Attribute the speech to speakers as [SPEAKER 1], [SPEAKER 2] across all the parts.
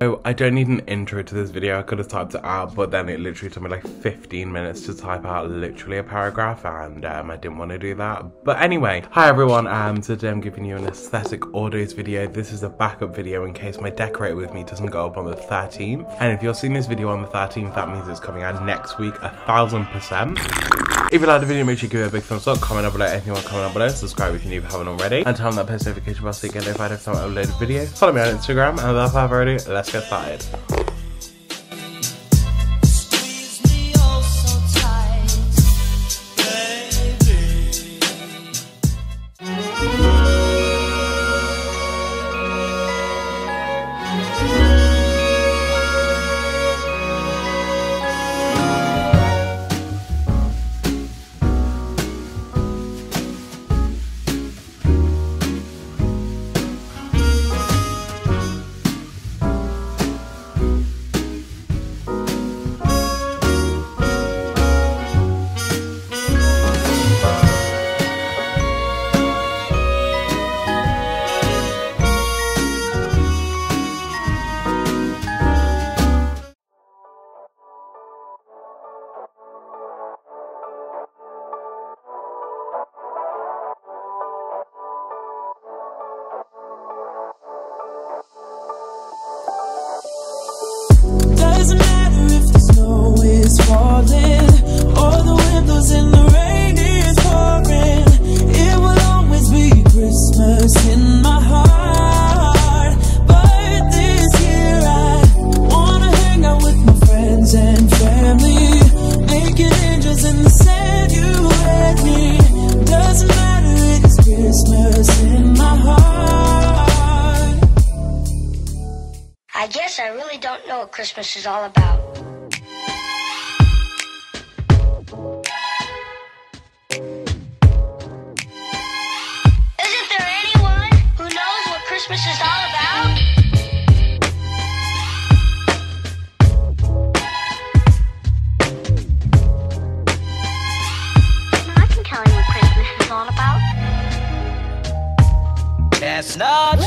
[SPEAKER 1] So I don't need an intro to this video, I could have typed it out, but then it literally took me like 15 minutes to type out literally a paragraph and um, I didn't want to do that. But anyway, hi everyone, um, today I'm giving you an aesthetic orders video. This is a backup video in case my decorate with me doesn't go up on the 13th. And if you're seeing this video on the 13th, that means it's coming out next week, a thousand percent. If you like the video, make sure you give it a big thumbs up, comment down below anything you want, to comment down below, subscribe if you haven't already, and turn on that post notification bell so you get notified time I upload a video. Follow me on Instagram, and without further ado, let's get
[SPEAKER 2] what Christmas is all about. Isn't there anyone who knows what Christmas is all about? I can tell you what Christmas is all about.
[SPEAKER 3] Chestnut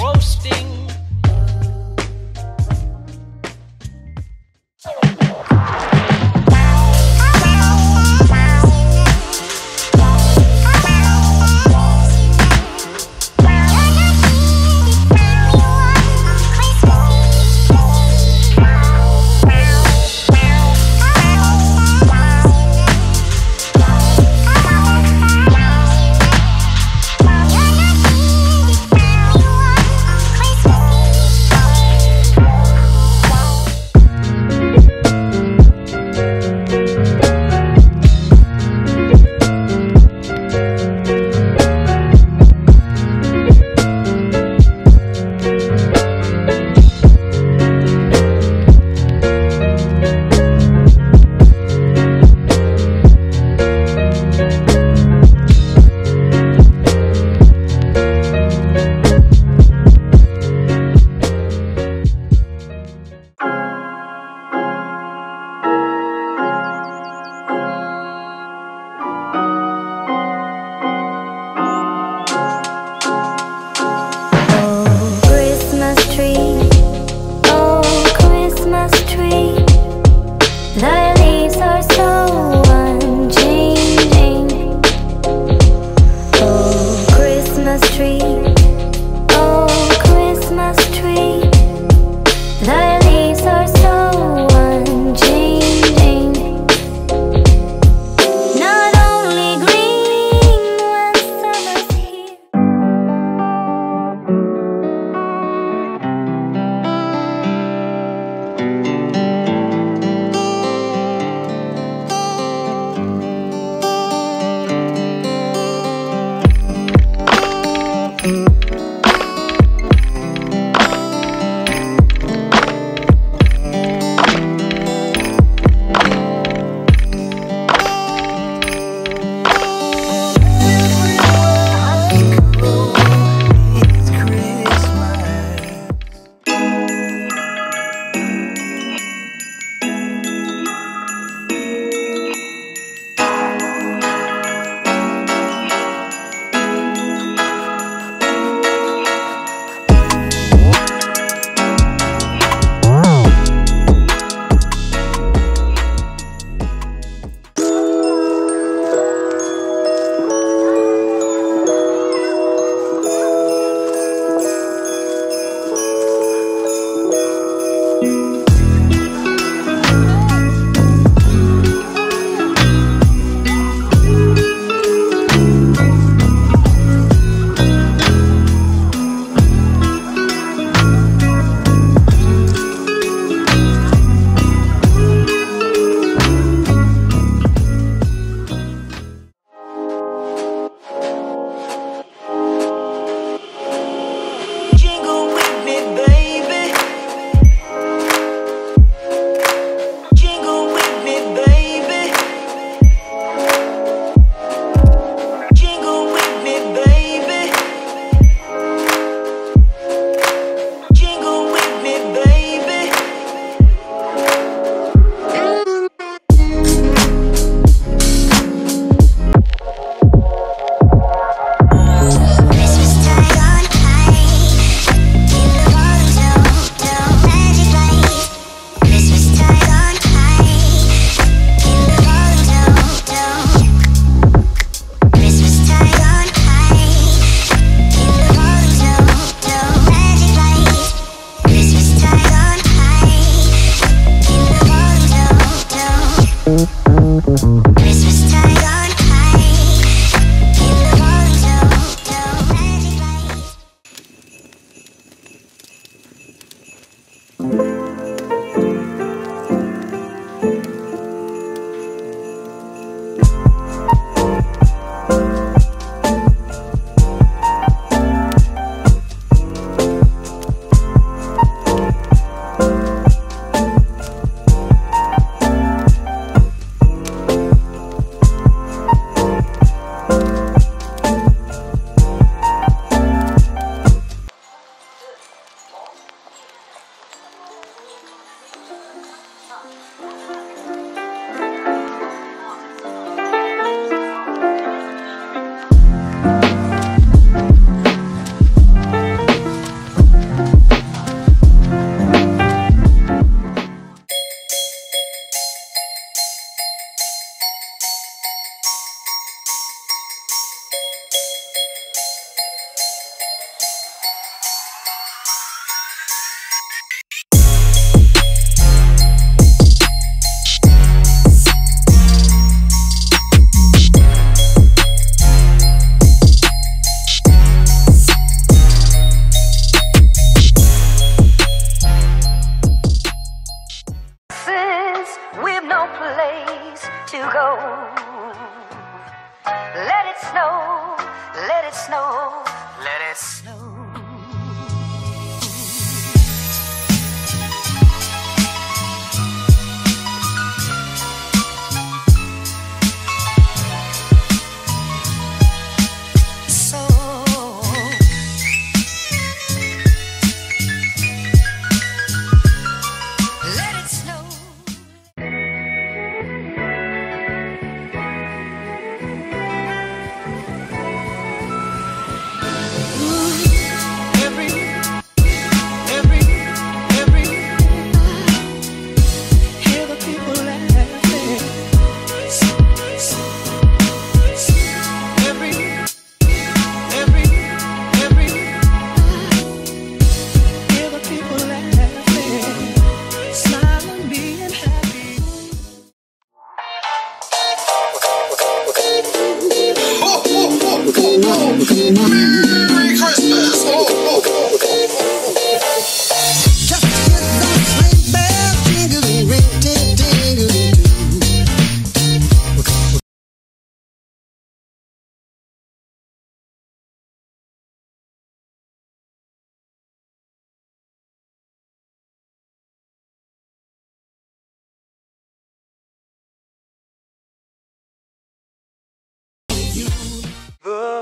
[SPEAKER 3] to
[SPEAKER 4] go.
[SPEAKER 5] The